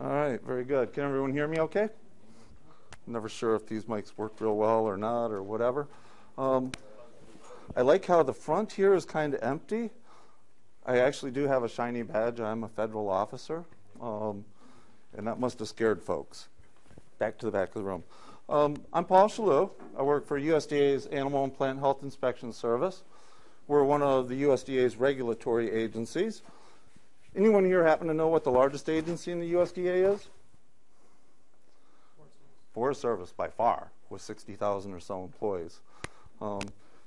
All right, very good. Can everyone hear me okay? Never sure if these mics work real well or not or whatever. Um, I like how the front here is kind of empty. I actually do have a shiny badge. I'm a federal officer, um, and that must have scared folks. Back to the back of the room. Um, I'm Paul Chaloux. I work for USDA's Animal and Plant Health Inspection Service. We're one of the USDA's regulatory agencies. Anyone here happen to know what the largest agency in the USDA is? Forest Service by far, with 60,000 or so employees. Um,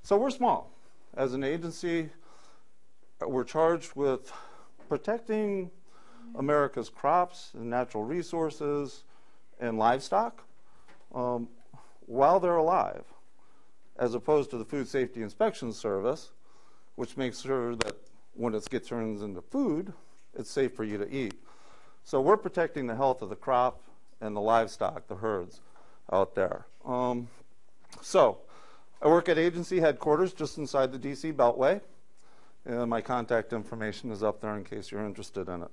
so we're small. As an agency, we're charged with protecting America's crops and natural resources and livestock um, while they're alive, as opposed to the Food Safety Inspection Service, which makes sure that when it gets turned into food, it's safe for you to eat. So we're protecting the health of the crop and the livestock, the herds out there. Um, so I work at agency headquarters just inside the DC Beltway. And my contact information is up there in case you're interested in it.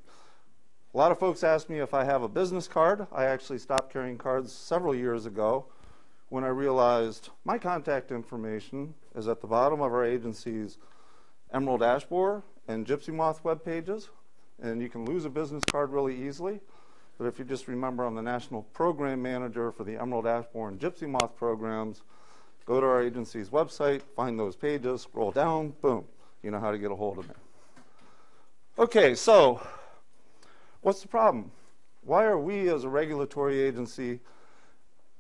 A lot of folks ask me if I have a business card. I actually stopped carrying cards several years ago when I realized my contact information is at the bottom of our agency's Emerald Ash Borer and Gypsy Moth web pages, and you can lose a business card really easily. But if you just remember, I'm the national program manager for the Emerald Ash Borer Gypsy Moth programs. Go to our agency's website, find those pages, scroll down, boom, you know how to get a hold of me. Okay, so What's the problem? Why are we as a regulatory agency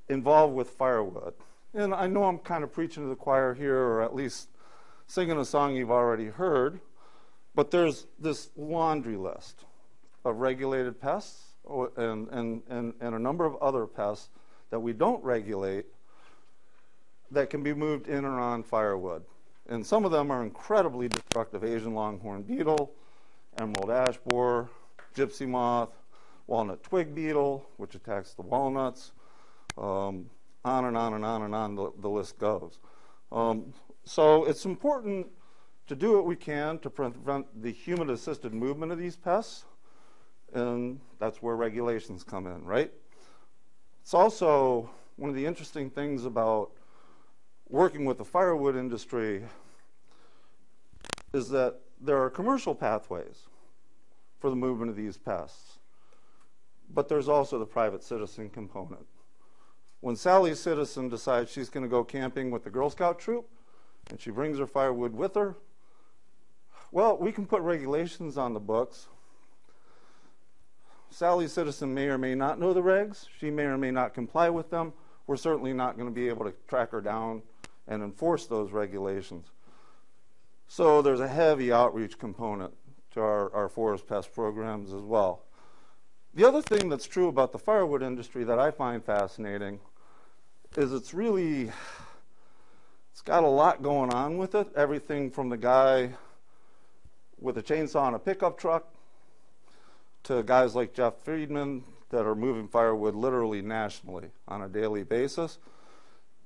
involved with firewood? And I know I'm kind of preaching to the choir here, or at least singing a song you've already heard, but there's this laundry list of regulated pests and, and, and, and a number of other pests that we don't regulate that can be moved in or on firewood. And some of them are incredibly destructive Asian longhorn beetle, emerald ash borer, gypsy moth, walnut twig beetle, which attacks the walnuts, um, on and on and on and on the, the list goes. Um, so it's important to do what we can to prevent the human assisted movement of these pests, and that's where regulations come in, right? It's also one of the interesting things about working with the firewood industry is that there are commercial pathways for the movement of these pests. But there's also the private citizen component. When Sally Citizen decides she's going to go camping with the Girl Scout troop and she brings her firewood with her, well, we can put regulations on the books. Sally Citizen may or may not know the regs. She may or may not comply with them. We're certainly not going to be able to track her down and enforce those regulations. So there's a heavy outreach component to our, our forest pest programs as well. The other thing that's true about the firewood industry that I find fascinating is it's really it's got a lot going on with it. Everything from the guy with a chainsaw and a pickup truck to guys like Jeff Friedman that are moving firewood literally nationally on a daily basis.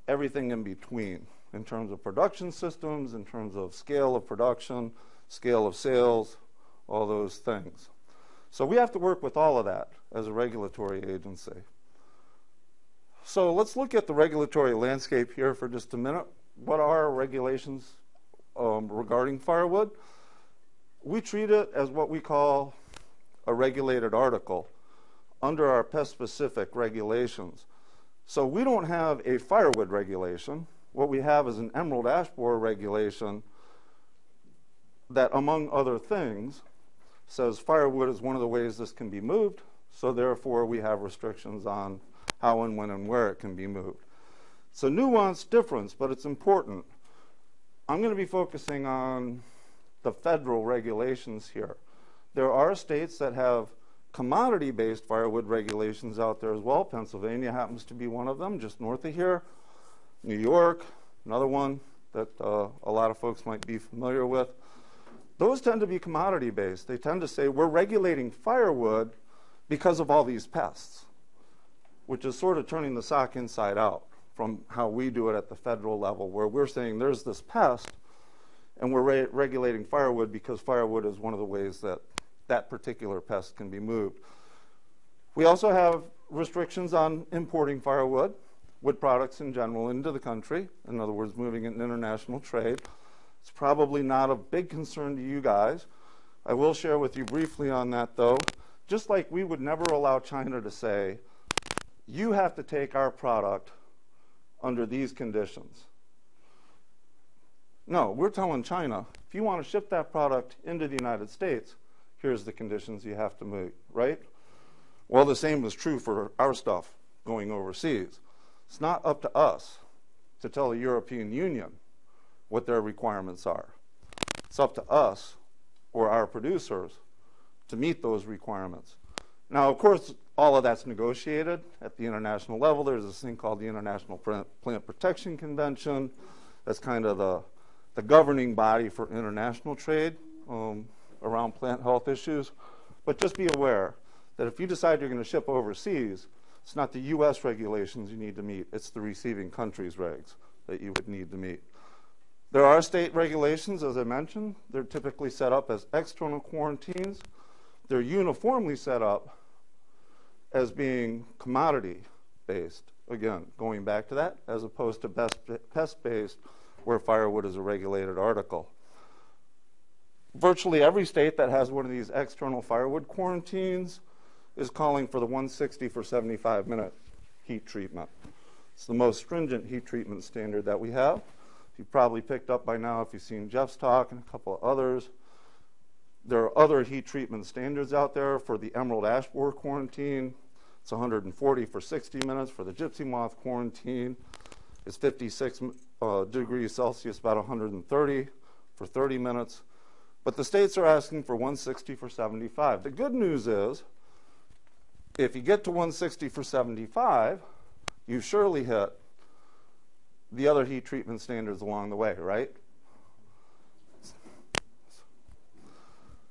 Everything in between in terms of production systems, in terms of scale of production, scale of sales, all those things. So we have to work with all of that as a regulatory agency. So let's look at the regulatory landscape here for just a minute. What are regulations um, regarding firewood? We treat it as what we call a regulated article under our pest-specific regulations. So we don't have a firewood regulation. What we have is an emerald ash borer regulation that, among other things, says firewood is one of the ways this can be moved, so therefore we have restrictions on how and when and where it can be moved. It's a nuanced difference, but it's important. I'm going to be focusing on the federal regulations here. There are states that have commodity based firewood regulations out there as well. Pennsylvania happens to be one of them, just north of here. New York, another one that uh, a lot of folks might be familiar with. Those tend to be commodity based. They tend to say we're regulating firewood because of all these pests, which is sort of turning the sock inside out from how we do it at the federal level, where we're saying there's this pest and we're re- regulating firewood because firewood is one of the ways that that particular pest can be moved. We also have restrictions on importing firewood, wood products in general, into the country. In other words, moving it in international trade. It's probably not a big concern to you guys. I will share with you briefly on that, though. Just like we would never allow China to say, you have to take our product under these conditions. No, we're telling China, if you want to ship that product into the United States, here's the conditions you have to meet, right? Well, the same is true for our stuff going overseas. It's not up to us to tell the European Union what their requirements are. It's up to us or our producers to meet those requirements. Now, of course, all of that's negotiated at the international level. There's this thing called the International Plant Protection Convention. That's kind of the, the governing body for international trade um, around plant health issues. But just be aware that if you decide you're going to ship overseas, it's not the U.S. regulations you need to meet, it's the receiving country's regs that you would need to meet. There are state regulations, as I mentioned. They're typically set up as external quarantines. They're uniformly set up as being commodity based. Again, going back to that, as opposed to pest based, where firewood is a regulated article. Virtually every state that has one of these external firewood quarantines is calling for the 160 for 75 minute heat treatment. It's the most stringent heat treatment standard that we have. You've probably picked up by now if you've seen Jeff's talk and a couple of others. There are other heat treatment standards out there for the emerald ash borer quarantine. It's 140 for 60 minutes. For the gypsy moth quarantine, it's 56 uh, degrees Celsius, about 130 for 30 minutes. But the states are asking for 160 for 75. The good news is, if you get to 160 for 75, you surely hit the other heat treatment standards along the way, right?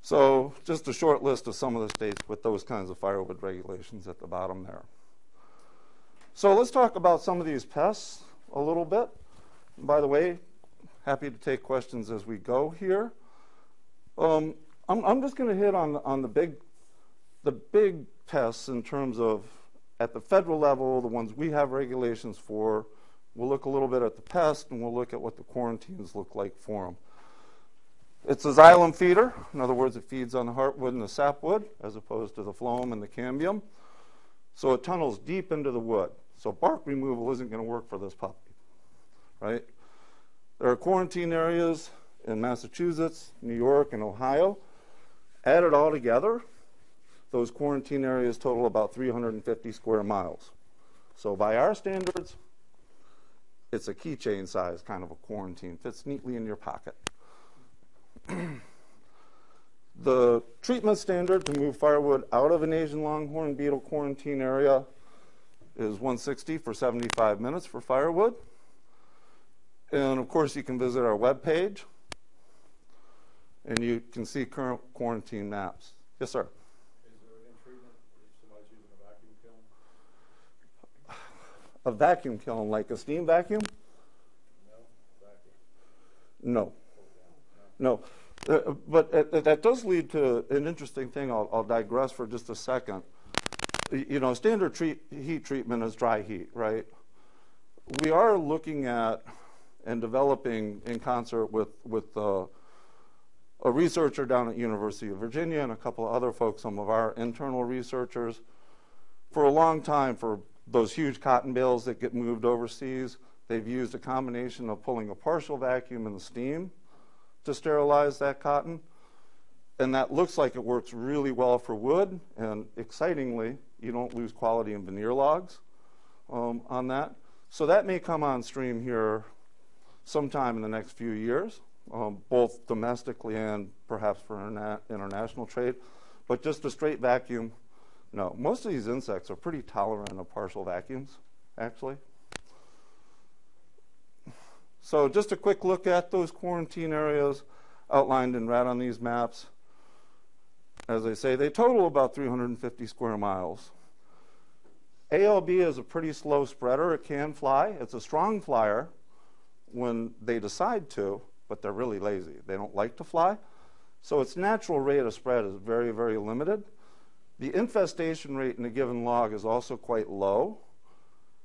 So just a short list of some of the states with those kinds of firewood regulations at the bottom there. So let's talk about some of these pests a little bit. By the way, happy to take questions as we go here. Um, I'm, I'm, just going to hit on, on the big the big pests in terms of at the federal level, the ones we have regulations for. We'll look a little bit at the pest, and we'll look at what the quarantines look like for them. It's a xylem feeder. In other words, it feeds on the heartwood and the sapwood as opposed to the phloem and the cambium. So it tunnels deep into the wood. So bark removal isn't going to work for this puppy, right? There are quarantine areas in Massachusetts, New York, and Ohio. Added all together, those quarantine areas total about 350 square miles. So by our standards, it's a keychain size kind of a quarantine, fits neatly in your pocket. the treatment standard to move firewood out of an Asian longhorn beetle quarantine area is 160 for 75 minutes for firewood. And of course, you can visit our webpage and you can see current quarantine maps. Yes, sir. Is there treatment? Is somebody using a vacuum a vacuum kiln, like a steam vacuum? No. Vacuum. No. No. Uh, but uh, that does lead to an interesting thing. I'll, I'll, digress for just a second. You know, standard treat, heat treatment is dry heat, right? We are looking at and developing in concert with, with uh, a researcher down at University of Virginia and a couple of other folks, some of our internal researchers, for a long time for those huge cotton bales that get moved overseas. They've used a combination of pulling a partial vacuum and the steam to sterilize that cotton. And that looks like it works really well for wood. And excitingly, you don't lose quality in veneer logs um, on that. So that may come on stream here sometime in the next few years, um, both domestically and perhaps for interna- international trade. But just a straight vacuum, no. Most of these insects are pretty tolerant of partial vacuums, actually. So just a quick look at those quarantine areas outlined in red on these maps. As I say, they total about 350 square miles. ALB is a pretty slow spreader. It can fly. It's a strong flyer when they decide to, but they're really lazy. They don't like to fly. So its natural rate of spread is very, very limited. The infestation rate in a given log is also quite low,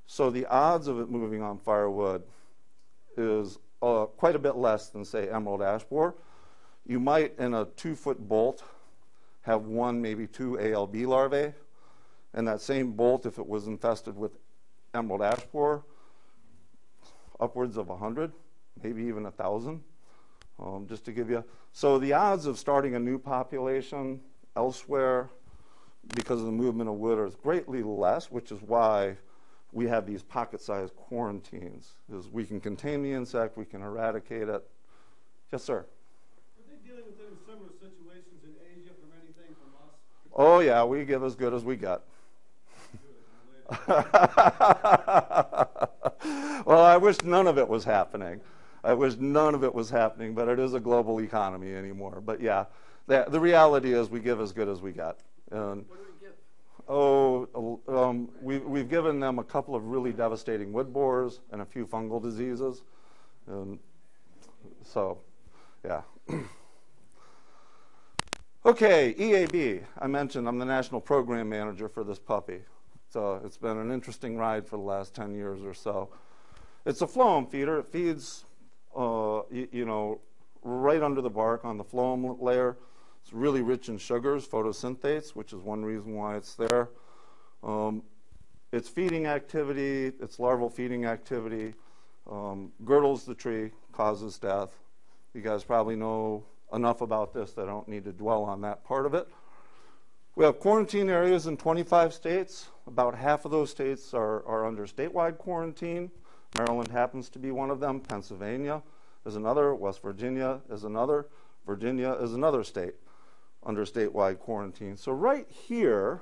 so the odds of it moving on firewood is uh, quite a bit less than, say, emerald ash borer. You might, in a two foot bolt, have one, maybe two ALB larvae. And that same bolt, if it was infested with emerald ash borer, upwards of 100, maybe even 1,000, um, just to give you. So the odds of starting a new population elsewhere because of the movement of wood are greatly less, which is why we have these pocket-sized quarantines. Is we can contain the insect, we can eradicate it. Yes, sir. Are they dealing with any similar situations in Asia from anything from us? Oh yeah, we give as good as we got. well, I wish none of it was happening. I wish none of it was happening, but it is a global economy anymore. But yeah, the, the reality is we give as good as we got. And What do we get? oh, um, we, we've given them a couple of really devastating wood borers and a few fungal diseases. And so, yeah. okay, EAB. I mentioned I'm the national program manager for this puppy. So it's been an interesting ride for the last 10 years or so. It's a phloem feeder. It feeds, uh, you, you know, right under the bark on the phloem layer. It's really rich in sugars, photosynthates, which is one reason why it's there. Um, its feeding activity, its larval feeding activity, um, girdles the tree, causes death. You guys probably know enough about this that I don't need to dwell on that part of it. We have quarantine areas in 25 states. About half of those states are, are under statewide quarantine. Maryland happens to be one of them. Pennsylvania is another. West Virginia is another. Virginia is another state under statewide quarantine. So, right here,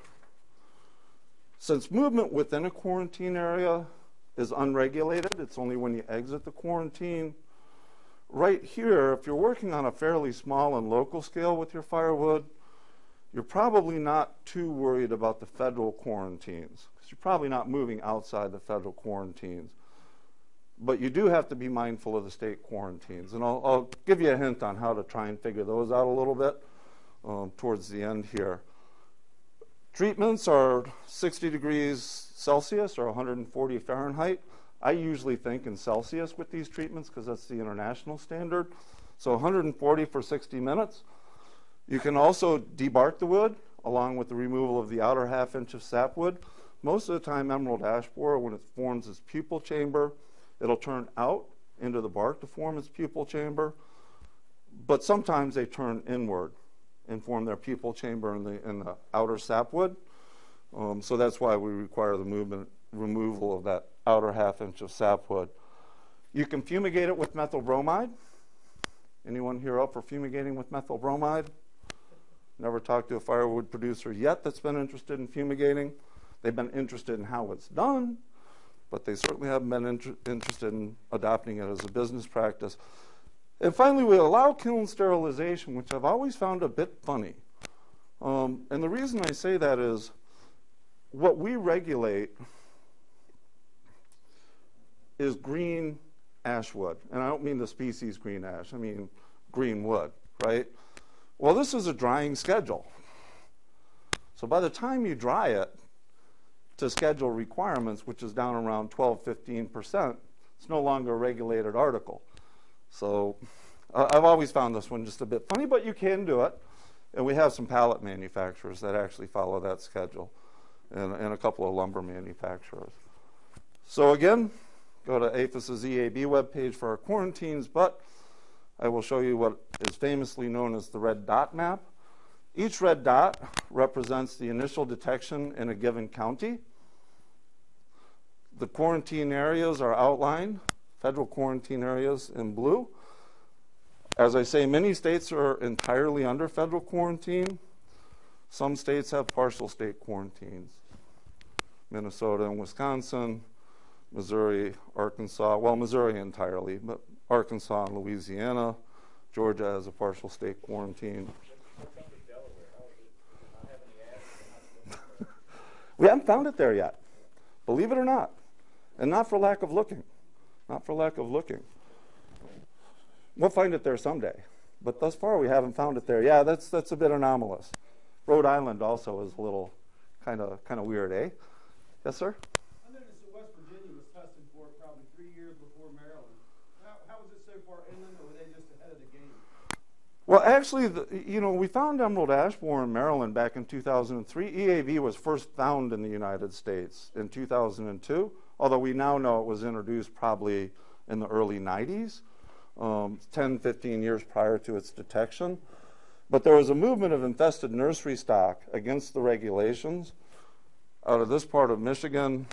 since movement within a quarantine area is unregulated, it's only when you exit the quarantine. Right here, if you're working on a fairly small and local scale with your firewood, you're probably not too worried about the federal quarantines because you're probably not moving outside the federal quarantines. But you do have to be mindful of the state quarantines. And I'll, I'll give you a hint on how to try and figure those out a little bit um, towards the end here. Treatments are 60 degrees Celsius or 140 Fahrenheit. I usually think in Celsius with these treatments because that's the international standard. So 140 for 60 minutes. You can also debark the wood along with the removal of the outer half inch of sapwood. Most of the time, emerald ash borer, when it forms its pupal chamber, it'll turn out into the bark to form its pupal chamber. But sometimes they turn inward and form their pupal chamber in the, in the outer sapwood. Um, so that's why we require the movement, removal of that outer half inch of sapwood. You can fumigate it with methyl bromide. Anyone here up for fumigating with methyl bromide? Never talked to a firewood producer yet that's been interested in fumigating. They've been interested in how it's done, but they certainly haven't been inter- interested in adopting it as a business practice. And finally, we allow kiln sterilization, which I've always found a bit funny. Um, and the reason I say that is what we regulate is green ash wood. And I don't mean the species green ash, I mean green wood, right? Well, this is a drying schedule. So by the time you dry it to schedule requirements, which is down around 12, 15%, it's no longer a regulated article. So uh, I've always found this one just a bit funny, but you can do it. And we have some pallet manufacturers that actually follow that schedule, and, and a couple of lumber manufacturers. So again, go to APHIS's EAB webpage for our quarantines, but I will show you what is famously known as the red dot map. Each red dot represents the initial detection in a given county. The quarantine areas are outlined, federal quarantine areas in blue. As I say, many states are entirely under federal quarantine. Some states have partial state quarantines. Minnesota and Wisconsin, Missouri, Arkansas, well, Missouri entirely, but Arkansas and Louisiana. Georgia has a partial state quarantine. we haven't found it there yet, believe it or not. And not for lack of looking. Not for lack of looking. We'll find it there someday. But thus far, we haven't found it there. Yeah, that's, that's a bit anomalous. Rhode Island also is a little kind of kind of weird, eh? Yes, sir. I noticed that West Virginia was testing for it probably three years before Maryland. How, how was it so far inland, or were they just ahead of the game? Well, actually, the, you know, we found emerald ash borer in Maryland back in 2003. EAB was first found in the United States in 2002, although we now know it was introduced probably in the early 90s, um, 10, 15 years prior to its detection. But there was a movement of infested nursery stock against the regulations out of this part of Michigan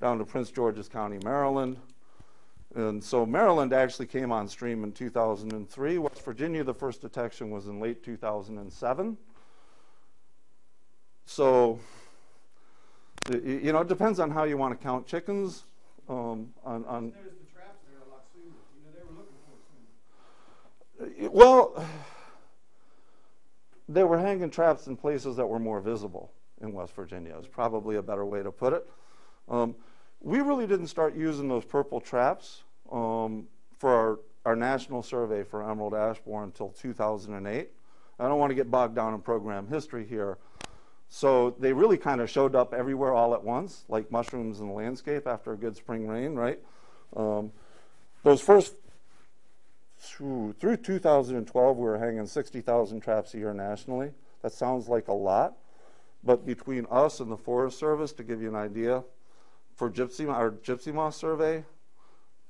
down to Prince George's County, Maryland. And so Maryland actually came on stream in 2003. West Virginia, the first detection was in late 2007. So, you know, it depends on how you want to count chickens. Um, on, on, the traps there a lot sooner. You know, they were looking for it sooner. well, they were hanging traps in places that were more visible in West Virginia, is probably a better way to put it. Um, we really didn't start using those purple traps um, for our, our national survey for emerald ash borer until 2008. I don't want to get bogged down in program history here. So they really kind of showed up everywhere all at once, like mushrooms in the landscape after a good spring rain, right? Um, those first through, through 2012, we were hanging 60,000 traps a year nationally. That sounds like a lot, but between us and the Forest Service, to give you an idea, for gypsy our gypsy moth survey,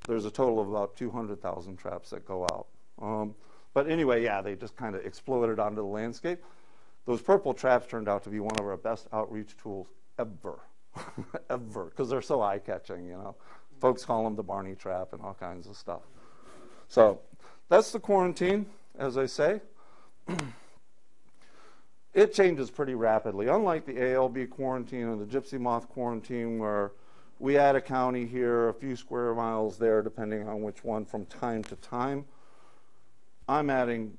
there's a total of about 200,000 traps that go out. Um, but anyway, yeah, they just kind of exploded onto the landscape. Those purple traps turned out to be one of our best outreach tools ever, ever, because they're so eye-catching. You know, folks call them the Barney trap and all kinds of stuff. So that's the quarantine, as I say. it changes pretty rapidly. Unlike the ALB quarantine and the gypsy moth quarantine, where we add a county here, a few square miles there, depending on which one from time to time. I'm adding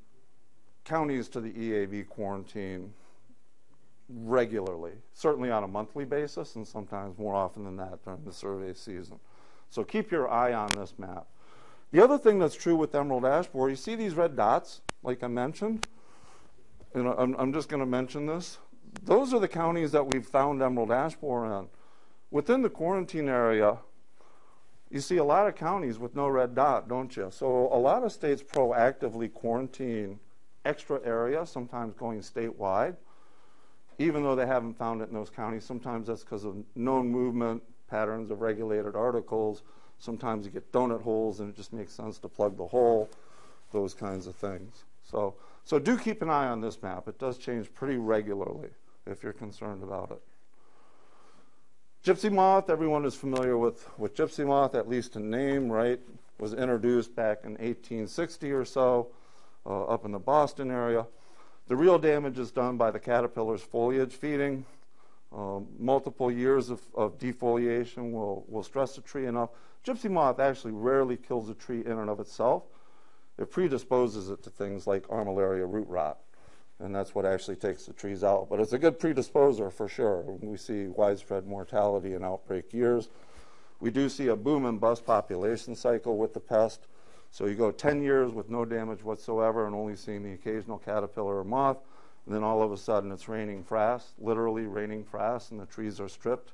counties to the EAB quarantine regularly, certainly on a monthly basis, and sometimes more often than that during the survey season. So keep your eye on this map. The other thing that's true with emerald ash borer, you see these red dots, like I mentioned? And I'm, I'm just going to mention this. Those are the counties that we've found emerald ash borer in. Within the quarantine area, you see a lot of counties with no red dot, don't you? So a lot of states proactively quarantine extra area, sometimes going statewide, even though they haven't found it in those counties. Sometimes that's because of known movement patterns of regulated articles. Sometimes you get donut holes and it just makes sense to plug the hole, those kinds of things. So, so do keep an eye on this map. It does change pretty regularly if you're concerned about it. Gypsy moth, everyone is familiar with, with gypsy moth, at least in name, right? Was introduced back in 1860 or so uh, up in the Boston area. The real damage is done by the caterpillar's foliage feeding. Um, multiple years of, of, defoliation will, will stress the tree enough. Gypsy moth actually rarely kills a tree in and of itself. It predisposes it to things like armillaria root rot, and that's what actually takes the trees out. But it's a good predisposer for sure. We see widespread mortality in outbreak years. We do see a boom and bust population cycle with the pest. So you go 10 years with no damage whatsoever and only seeing the occasional caterpillar or moth, and then all of a sudden it's raining frass, literally raining frass, and the trees are stripped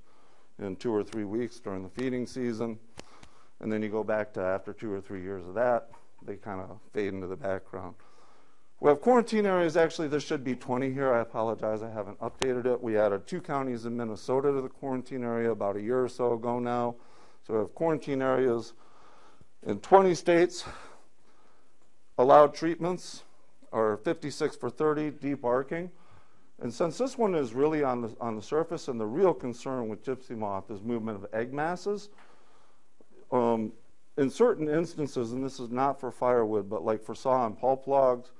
in two or three weeks during the feeding season. And then you go back to after two or three years of that, they kind of fade into the background. We have quarantine areas. Actually, there should be 20 here. I apologize, I haven't updated it. We added two counties in Minnesota to the quarantine area about a year or so ago now. So we have quarantine areas in 20 states. Allowed treatments are 56 for 30, debarking. And since this one is really on the, on the surface, and the real concern with gypsy moth is movement of egg masses, um, in certain instances, and this is not for firewood, but like for saw and pulp logs,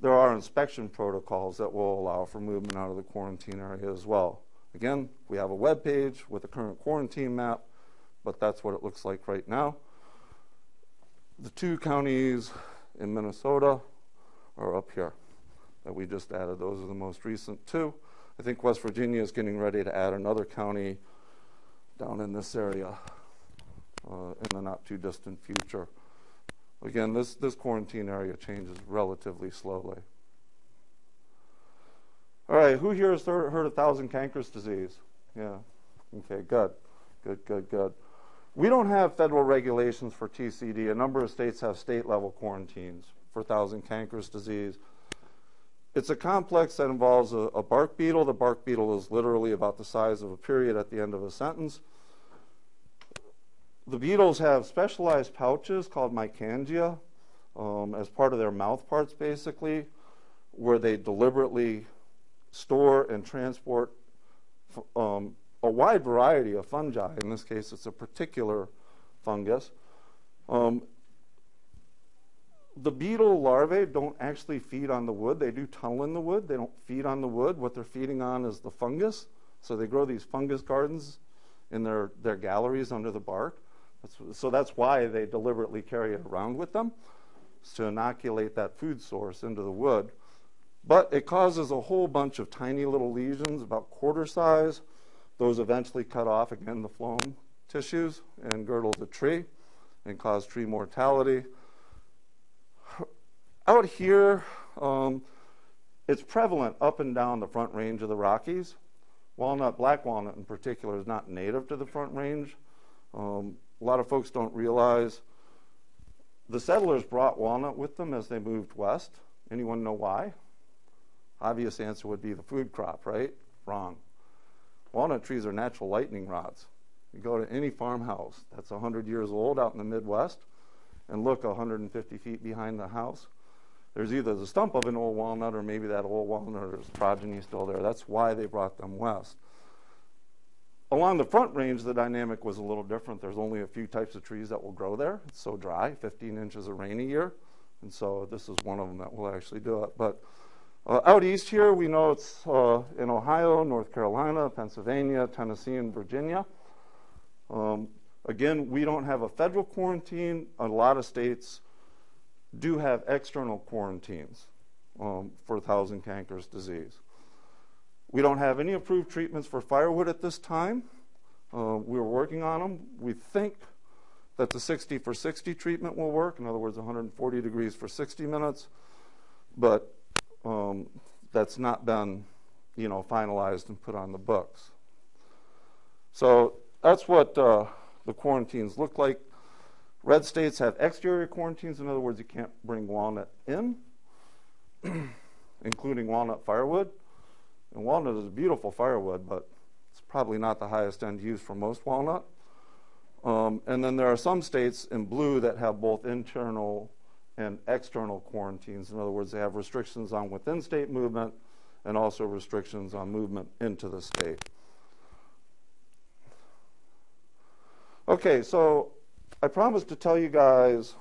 there are inspection protocols that will allow for movement out of the quarantine area as well. Again, we have a web page with a current quarantine map, but that's what it looks like right now. The two counties in Minnesota are up here that we just added. Those are the most recent two. I think West Virginia is getting ready to add another county down in this area uh, in the not too distant future. Again, this, this quarantine area changes relatively slowly. All right, who here has heard, of thousand cankers disease? Yeah. Okay, good. Good, good, good. We don't have federal regulations for TCD. A number of states have state level quarantines for thousand cankers disease. It's a complex that involves a, a, bark beetle. The bark beetle is literally about the size of a period at the end of a sentence. The beetles have specialized pouches called mycangia um, as part of their mouth parts, basically, where they deliberately store and transport um, a wide variety of fungi. In this case, it's a particular fungus. Um, the beetle larvae don't actually feed on the wood. They do tunnel in the wood. They don't feed on the wood. What they're feeding on is the fungus. So they grow these fungus gardens in their, their galleries under the bark. So that's why they deliberately carry it around with them, to inoculate that food source into the wood. But it causes a whole bunch of tiny little lesions, about quarter size. Those eventually cut off, again, the phloem tissues and girdle the tree and cause tree mortality. Out here, um, it's prevalent up and down the front range of the Rockies. Walnut, black walnut in particular, is not native to the front range. Um, a lot of folks don't realize the settlers brought walnut with them as they moved west. Anyone know why? Obvious answer would be the food crop, right? Wrong. Walnut trees are natural lightning rods. You go to any farmhouse that's 100 years old out in the Midwest and look 150 feet behind the house, there's either the stump of an old walnut or maybe that old walnut or progeny still there. That's why they brought them west. Along the front range, the dynamic was a little different. There's only a few types of trees that will grow there. It's so dry, 15 inches of rain a year. And so this is one of them that will actually do it. But uh, out east here, we know it's uh, in Ohio, North Carolina, Pennsylvania, Tennessee, and Virginia. Um, again, we don't have a federal quarantine. A lot of states do have external quarantines um, for thousand cankers disease. We don't have any approved treatments for firewood at this time. Uh, we're working on them. We think that the 60 for 60 treatment will work. In other words, 140 degrees for 60 minutes. But um, that's not been, you know, finalized and put on the books. So that's what uh, the quarantines look like. Red states have exterior quarantines. In other words, you can't bring walnut in, including walnut firewood. And walnut is beautiful firewood, but it's probably not the highest end use for most walnut. Um, and then there are some states in blue that have both internal and external quarantines. In other words, they have restrictions on within state movement and also restrictions on movement into the state. Okay, so I promised to tell you guys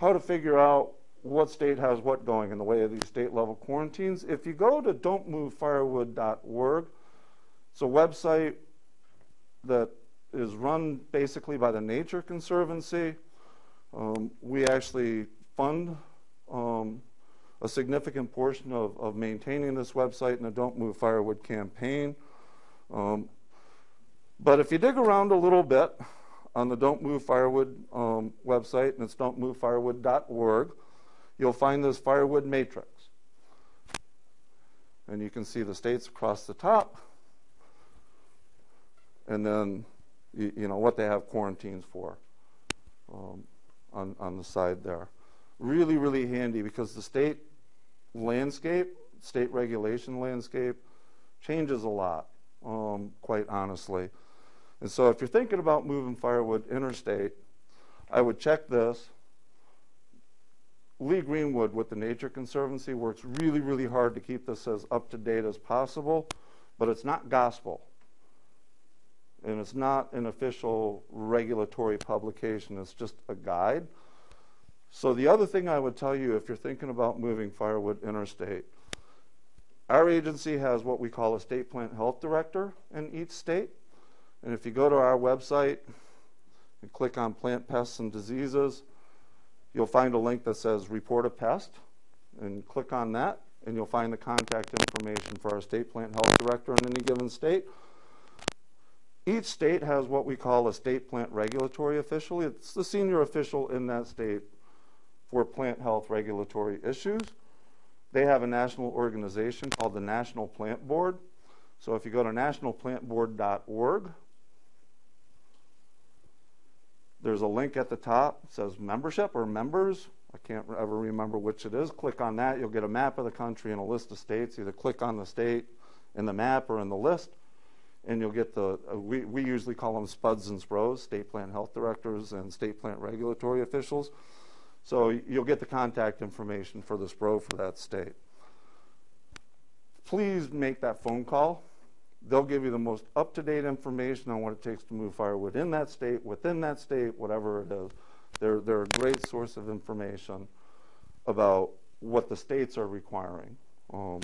how to figure out what state has what going in the way of these state level quarantines. If you go to don'tmovefirewood.org, it's a website that is run basically by the Nature Conservancy. Um, we actually fund um, a significant portion of, of, maintaining this website in the Don't Move Firewood campaign. Um, but if you dig around a little bit, on the Don't Move Firewood um, website, and it's don'tmovefirewood.org, you'll find this firewood matrix. And you can see the states across the top, and then you, you know what they have quarantines for um, on, on the side there. Really, really handy because the state landscape, state regulation landscape, changes a lot, um, quite honestly. And so if you're thinking about moving firewood interstate, I would check this. Leigh Greenwood with the Nature Conservancy works really, really hard to keep this as up to date as possible, but it's not gospel. And it's not an official regulatory publication, it's just a guide. So, the other thing I would tell you if you're thinking about moving firewood interstate, our agency has what we call a state plant health director in each state. And if you go to our website and click on plant pests and diseases, you'll find a link that says report a pest. And click on that, and you'll find the contact information for our state plant health director in any given state. Each state has what we call a state plant regulatory official. It's the senior official in that state for plant health regulatory issues. they have a national organization called the National Plant Board. So if you go to nationalplantboard.org, there's a link at the top. It says membership or members. I can't ever remember which it is. Click on that. You'll get a map of the country and a list of states. Either click on the state in the map or in the list, and you'll get the, uh, we, we usually call them SPUDs and SPROs, state plant health directors and state plant regulatory officials. So you'll get the contact information for the SPRO for that state. Please make that phone call. They'll give you the most up to date information on what it takes to move firewood in that state, within that state, whatever it is. They're, they're a great source of information about what the states are requiring um,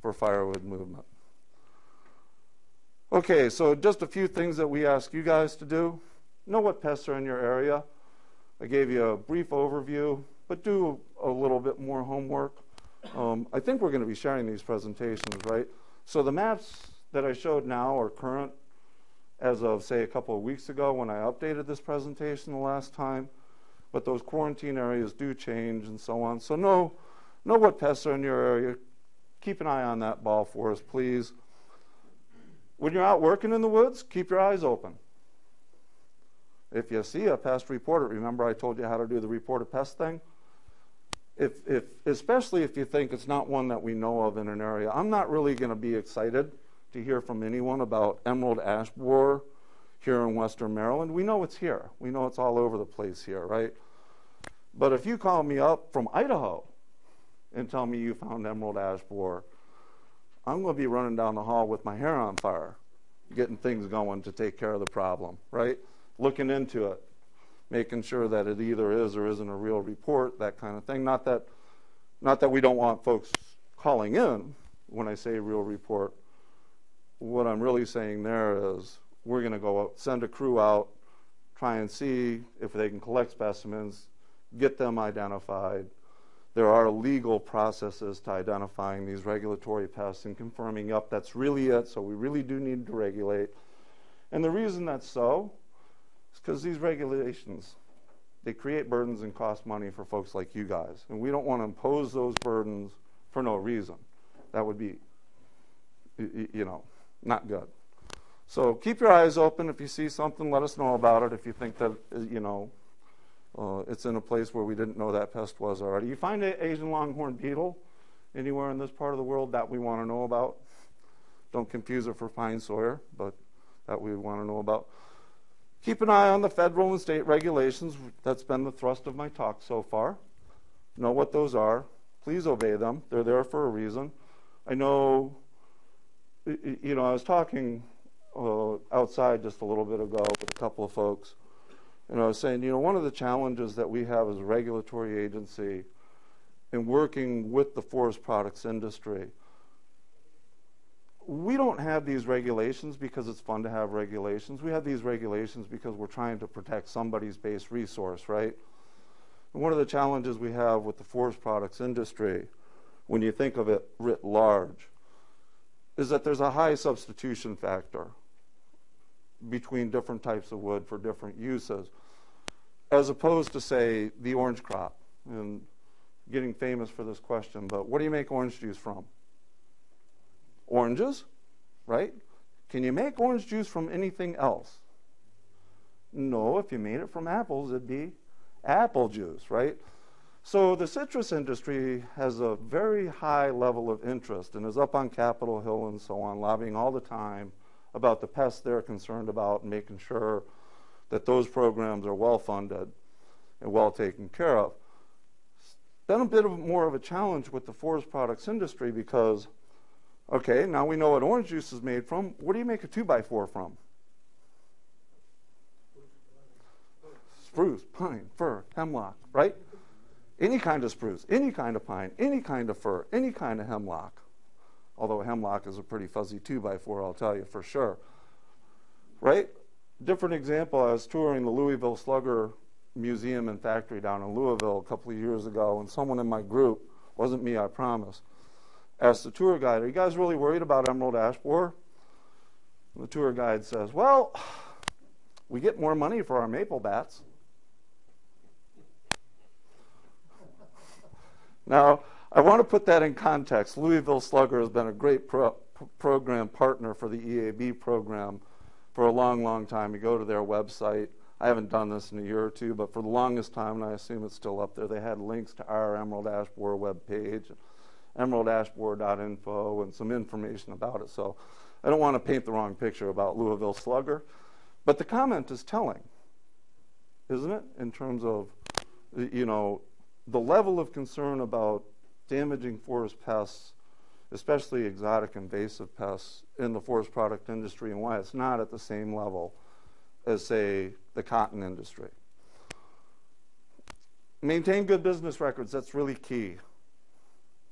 for firewood movement. Okay, so just a few things that we ask you guys to do. Know what pests are in your area. I gave you a brief overview, but do a little bit more homework. Um, I think we're going to be sharing these presentations, right? So the maps that I showed now are current as of, say, a couple of weeks ago when I updated this presentation the last time. But those quarantine areas do change and so on. So know, know what pests are in your area. Keep an eye on that ball for us, please. When you're out working in the woods, keep your eyes open. If you see a pest, report. Remember, I told you how to do the report a pest thing? If, if, especially if you think it's not one that we know of in an area. I'm not really going to be excited to hear from anyone about emerald ash borer here in western Maryland. We know it's here. We know it's all over the place here, right? But if you call me up from Idaho and tell me you found emerald ash borer, I'm going to be running down the hall with my hair on fire, getting things going to take care of the problem, right? Looking into it, making sure that it either is or isn't a real report, that kind of thing. Not that, not that we don't want folks calling in when I say real report. What I'm really saying there is we're going to go out, send a crew out, try and see if they can collect specimens, get them identified. There are legal processes to identifying these regulatory pests and confirming, up, that's really it, so we really do need to regulate. And the reason that's so is because these regulations, they create burdens and cost money for folks like you guys. And we don't want to impose those burdens for no reason. That would be, you know, not good. So keep your eyes open. If you see something, let us know about it. If you think that, you know, uh, it's in a place where we didn't know that pest was already. You find an Asian longhorn beetle anywhere in this part of the world that we want to know about. Don't confuse it for pine sawyer, but that we want to know about. Keep an eye on the federal and state regulations. That's been the thrust of my talk so far. Know what those are. Please obey them. They're there for a reason. I know, you know, I was talking uh, outside just a little bit ago with a couple of folks, and I was saying, you know, one of the challenges that we have as a regulatory agency in working with the forest products industry, we don't have these regulations because it's fun to have regulations. We have these regulations because we're trying to protect somebody's base resource, right? And one of the challenges we have with the forest products industry, when you think of it writ large, is that there's a high substitution factor between different types of wood for different uses, as opposed to, say, the orange crop. And getting famous for this question, but what do you make orange juice from? Oranges, right? Can you make orange juice from anything else? No, if you made it from apples, it'd be apple juice, right? So the citrus industry has a very high level of interest and is up on Capitol Hill and so on, lobbying all the time about the pests they're concerned about and making sure that those programs are well funded and well taken care of. Then a bit of more of a challenge with the forest products industry because, okay, now we know what orange juice is made from. What do you make a 2x4 from? Spruce, pine, fir, hemlock, right? Any kind of spruce, any kind of pine, any kind of fir, any kind of hemlock although hemlock is a pretty fuzzy 2 by 4 I'll tell you for sure. Right? Different example, I was touring the Louisville Slugger Museum and Factory down in Louisville a couple of years ago, and someone in my group, wasn't me, I promise, asked the tour guide, Are you guys really worried about emerald ash borer? And the tour guide says, Well, we get more money for our maple bats. Now, I want to put that in context. Louisville Slugger has been a great pro- program partner for the EAB program for a long, long time. You go to their website. I haven't done this in a year or two, but for the longest time, and I assume it's still up there, they had links to our Emerald Ash Borer webpage, emeraldashborer.info, and some information about it. So I don't want to paint the wrong picture about Louisville Slugger, but the comment is telling, isn't it? In terms of, you know, the level of concern about damaging forest pests, especially exotic invasive pests in the forest product industry, and why it's not at the same level as, say, the cotton industry. Maintain good business records, that's really key.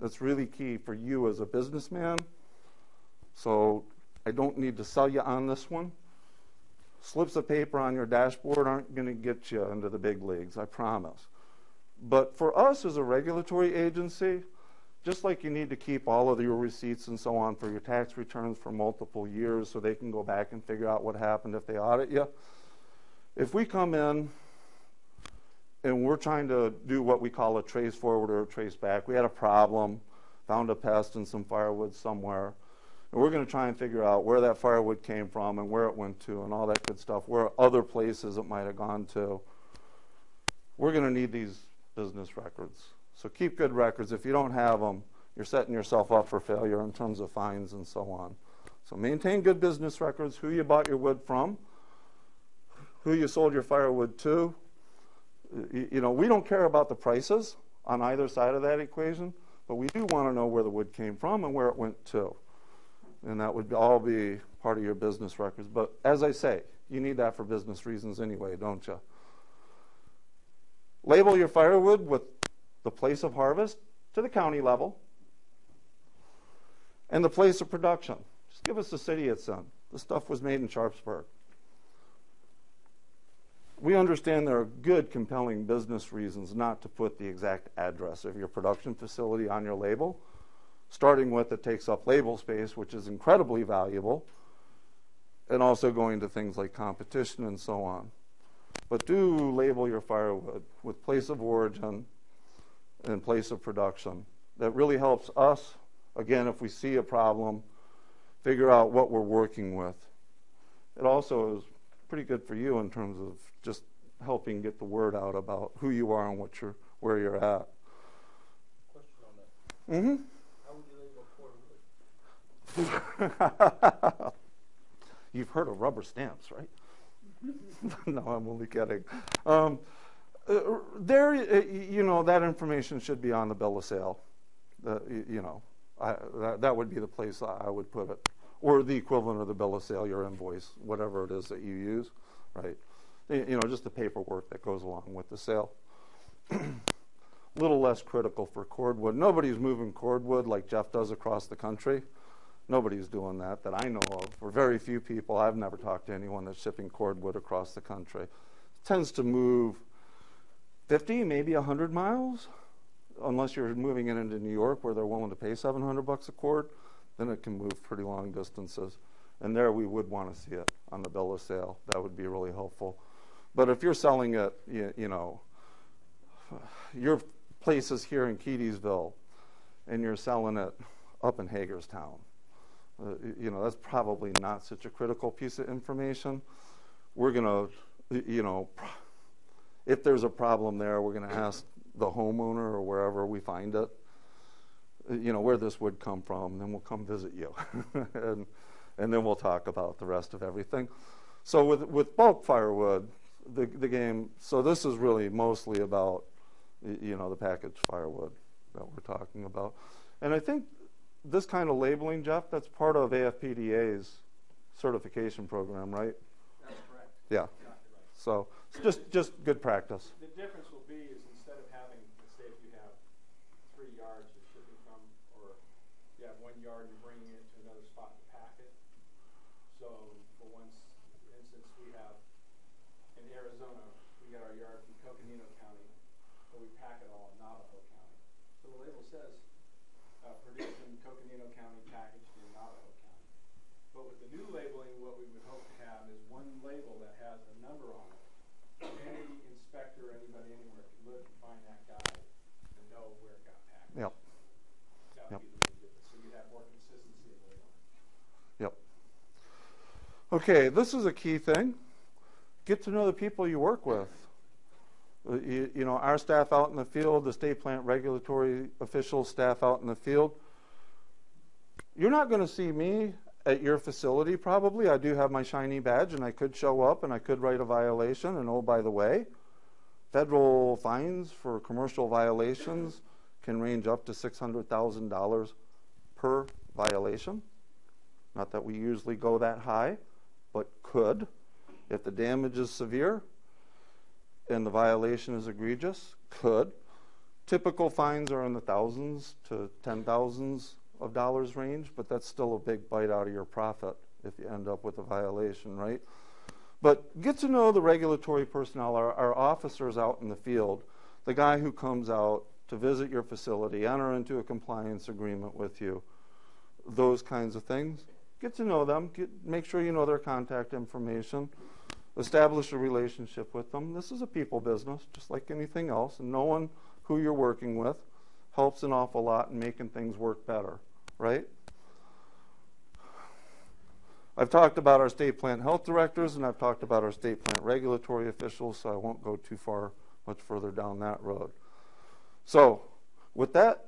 That's really key for you as a businessman. So I don't need to sell you on this one. Slips of paper on your dashboard aren't going to get you into the big leagues, I promise. But for us as a regulatory agency, just like you need to keep all of your receipts and so on for your tax returns for multiple years so they can go back and figure out what happened if they audit you, if we come in and we're trying to do what we call a trace forward or a trace back, we had a problem, found a pest in some firewood somewhere, and we're going to try and figure out where that firewood came from and where it went to and all that good stuff, where other places it might have gone to. We're going to need these business records. So keep good records. If you don't have them, you're setting yourself up for failure in terms of fines and so on. So maintain good business records, who you bought your wood from, who you sold your firewood to. You know, we don't care about the prices on either side of that equation, but we do want to know where the wood came from and where it went to. And that would all be part of your business records. But as I say, you need that for business reasons anyway, don't you? Label your firewood with the place of harvest to the county level and the place of production. Just give us the city it's in. The stuff was made in Sharpsburg. We understand there are good, compelling business reasons not to put the exact address of your production facility on your label, starting with it takes up label space, which is incredibly valuable, and also going to things like competition and so on. But do label your firewood with place of origin and place of production. That really helps us, again, if we see a problem, figure out what we're working with. It also is pretty good for you in terms of just helping get the word out about who you are and what you're, where you're at. Question on that. Mm-hmm. How would you label cordwood? You've heard of rubber stamps, right? no, I'm only kidding. Um, uh, there, uh, you know, that information should be on the bill of sale. Uh, you know, I, that, that would be the place I would put it, or the equivalent of the bill of sale, your invoice, whatever it is that you use, right? You know, just the paperwork that goes along with the sale. A little less critical for cordwood. Nobody's moving cordwood like Jeff does across the country. Nobody's doing that that I know of. For very few people, I've never talked to anyone that's shipping cordwood across the country. It tends to move 50, maybe 100 miles, unless you're moving it into New York where they're willing to pay 700 bucks a cord, then it can move pretty long distances. And there we would want to see it on the bill of sale. That would be really helpful. But if you're selling it, you, you know, your place is here in Keedysville and you're selling it up in Hagerstown, uh, you know, that's probably not such a critical piece of information. We're going to, you know, if there's a problem there, we're going to ask the homeowner or wherever we find it, you know, where this would come from, then we'll come visit you. and, and then we'll talk about the rest of everything. So with, with bulk firewood, the, the game, so this is really mostly about, you know, the packaged firewood that we're talking about. And I think this kind of labeling, Jeff, that's part of AFPDA's certification program, right? That's correct. Yeah. Exactly right. So it's just, just good practice. The difference But with the new labeling, what we would hope to have is one label that has a number on it. Any inspector, anybody anywhere can look and find that guy and know where it got packaged. Yep. That would yep. be the way to do it. So you'd have more consistency of labeling. Yep. Okay, this is a key thing. Get to know the people you work with. Uh, you, you, know, our staff out in the field, the state plant regulatory officials, staff out in the field. You're not going to see me at your facility probably. I do have my shiny badge and I could show up and I could write a violation. And oh, by the way, federal fines for commercial violations can range up to $600,000 per violation. Not that we usually go that high, but could. If the damage is severe and the violation is egregious, could. Typical fines are in the thousands to ten thousands of dollars range, but that's still a big bite out of your profit if you end up with a violation, right? But get to know the regulatory personnel, our, our officers out in the field, the guy who comes out to visit your facility, enter into a compliance agreement with you, those kinds of things. Get to know them, get, make sure you know their contact information, establish a relationship with them. This is a people business, just like anything else, and knowing who you're working with helps an awful lot in making things work better, right? I've talked about our state plant health directors and I've talked about our state plant regulatory officials, so I won't go too far much further down that road. So, with that,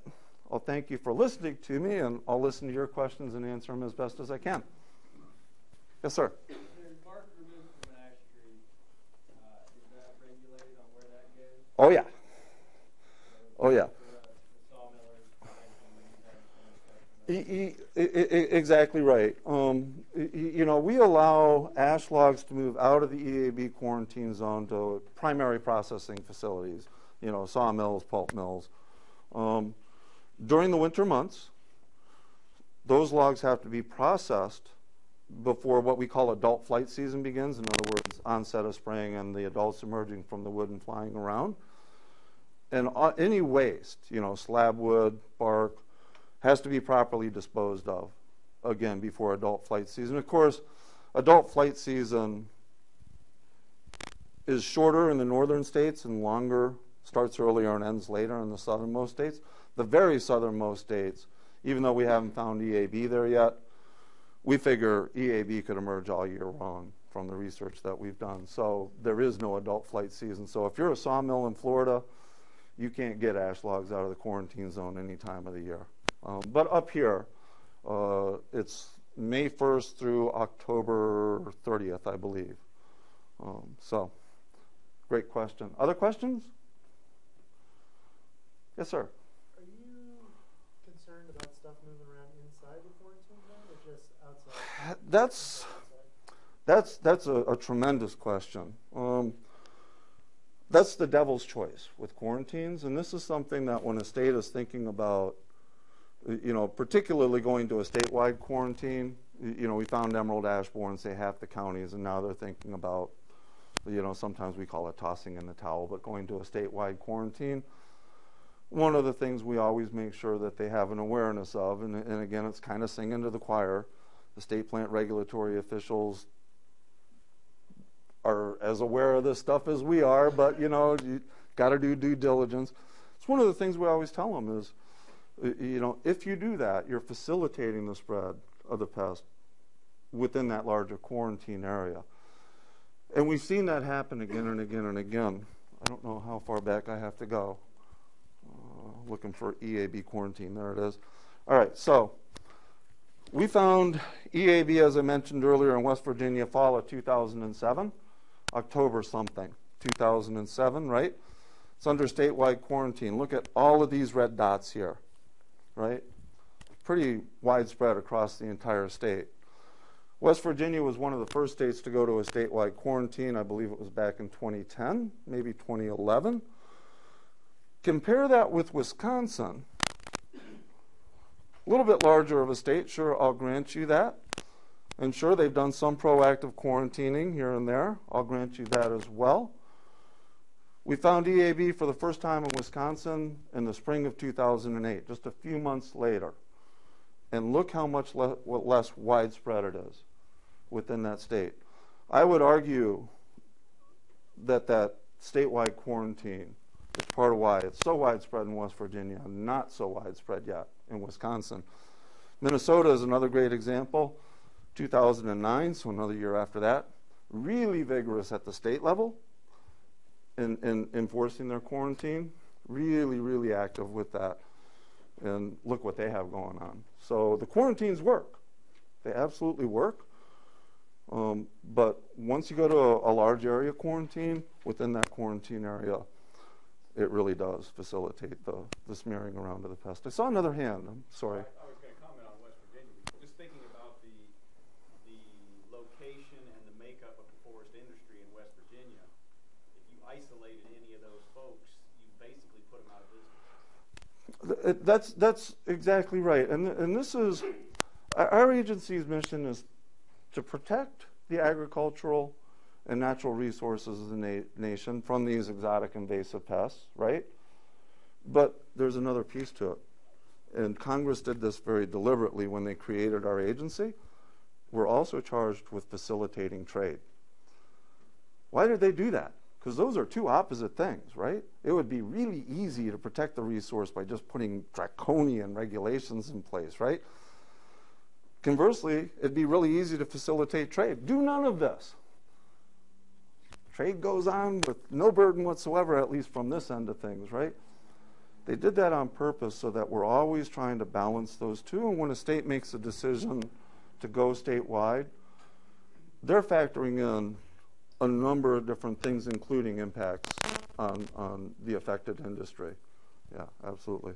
I'll thank you for listening to me and I'll listen to your questions and answer them as best as I can. Yes, sir. There's bark removed from ash trees. Uh, is that regulated on where that goes? Oh, yeah. Oh, yeah. For, uh, the sawmillers, and E- e- e- e- Exactly right. Um, you know, we allow ash logs to move out of the EAB quarantine zone to primary processing facilities, you know, sawmills, pulp mills. Um, during the winter months, those logs have to be processed before what we call adult flight season begins. In other words, onset of spring and the adults emerging from the wood and flying around. And uh, any waste, you know, slab wood, bark, has to be properly disposed of again before adult flight season. Of course, adult flight season is shorter in the northern states and longer, starts earlier and ends later in the southernmost states. The very southernmost states, even though we haven't found EAB there yet, we figure EAB could emerge all year long from the research that we've done. So there is no adult flight season. So if you're a sawmill in Florida, you can't get ash logs out of the quarantine zone any time of the year. Um, but up here, uh, it's May 1st through October 30th, I believe. Um, so, great question. Other questions? Yes, sir. Are you concerned about stuff moving around inside the quarantine zone or just outside? That's that's that's a, a tremendous question. Um, that's the devil's choice with quarantines, and this is something that when a state is thinking about, you know, particularly going to a statewide quarantine, you know, we found emerald ash borer, say half the counties, and now they're thinking about, you know, sometimes we call it tossing in the towel, but going to a statewide quarantine. One of the things we always make sure that they have an awareness of, and, and again, it's kind of singing to the choir. The state plant regulatory officials are as aware of this stuff as we are, but you know, you got to do due diligence. It's one of the things we always tell them is, you know, if you do that, you're facilitating the spread of the pest within that larger quarantine area. And we've seen that happen again and again and again. I don't know how far back I have to go. Uh, looking for EAB quarantine. There it is. All right, so we found EAB, as I mentioned earlier, in West Virginia, fall of 2007. October something, 2007, right? It's under statewide quarantine. Look at all of these red dots here, right? Pretty widespread across the entire state. West Virginia was one of the first states to go to a statewide quarantine. I believe it was back in 2010, maybe 2011. Compare that with Wisconsin. A little bit larger of a state, sure, I'll grant you that. And sure, they've done some proactive quarantining here and there. I'll grant you that as well. We found EAB for the first time in Wisconsin in the spring of 2008, just a few months later. And look how much le- less widespread it is within that state. I would argue that that statewide quarantine is part of why it's so widespread in West Virginia, not so widespread yet in Wisconsin. Minnesota is another great example. 2009, so another year after that, really vigorous at the state level in, in enforcing their quarantine. Really, really active with that. And look what they have going on. So the quarantines work. They absolutely work. Um, but once you go to a, a large area quarantine, within that quarantine area, it really does facilitate the, the smearing around of the pest. I saw another hand. I'm sorry. I I was gonna comment on West Virginia, just thinking about the, the location and the makeup of the forest industry in West Virginia. If you isolated any of those folks, you basically put them out of business. Th- it- That's, that's exactly right. And, and this is, our agency's mission is to protect the agricultural and natural resources of the na- nation from these exotic invasive pests, right? But there's another piece to it. And Congress did this very deliberately when they created our agency. We're also charged with facilitating trade. Why did they do that? Because those are two opposite things, right? It would be really easy to protect the resource by just putting draconian regulations in place, right? Conversely, it'd be really easy to facilitate trade. Do none of this. Trade goes on with no burden whatsoever, at least from this end of things, right? They did that on purpose so that we're always trying to balance those two. And when a state makes a decision to go statewide, they're factoring in a number of different things, including impacts on, on the affected industry. Yeah, absolutely.